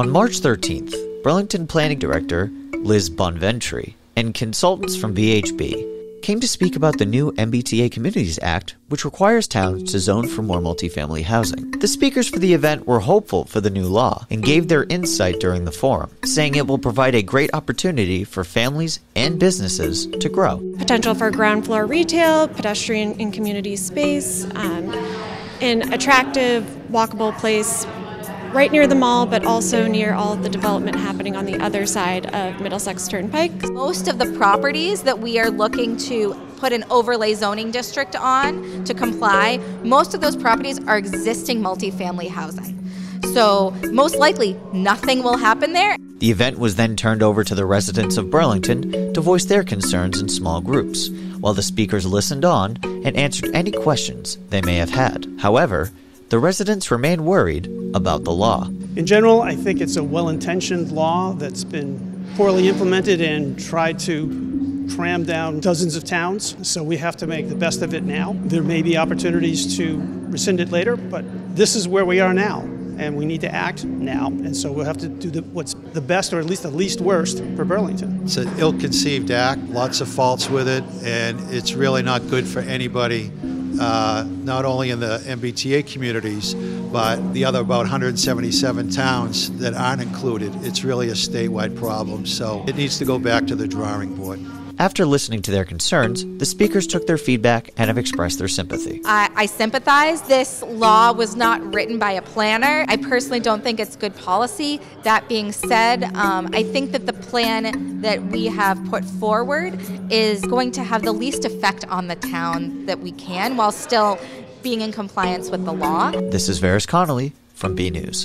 On March 13th, Burlington Planning Director Liz Bonventry and consultants from VHB came to speak about the new MBTA Communities Act, which requires towns to zone for more multifamily housing. The speakers for the event were hopeful for the new law and gave their insight during the forum, saying it will provide a great opportunity for families and businesses to grow. Potential for ground floor retail, pedestrian and community space, um, an attractive, walkable place right near the mall, but also near all of the development happening on the other side of Middlesex Turnpike. Most of the properties that we are looking to put an overlay zoning district on to comply, most of those properties are existing multifamily housing. So, most likely, nothing will happen there. The event was then turned over to the residents of Burlington to voice their concerns in small groups, while the speakers listened on and answered any questions they may have had. However, the residents remain worried about the law. In general, I think it's a well intentioned law that's been poorly implemented and tried to cram down dozens of towns. So we have to make the best of it now. There may be opportunities to rescind it later, but this is where we are now. And we need to act now. And so we'll have to do the, what's the best or at least the least worst for Burlington. It's an ill conceived act, lots of faults with it, and it's really not good for anybody uh, not only in the MBTA communities, but the other about 177 towns that aren't included. It's really a statewide problem, so it needs to go back to the drawing board. After listening to their concerns, the speakers took their feedback and have expressed their sympathy. I, I, sympathize. This law was not written by a planner. I personally don't think it's good policy. That being said, um, I think that the plan that we have put forward is going to have the least effect on the town that we can while still being in compliance with the law. This is Varys Connolly from B News.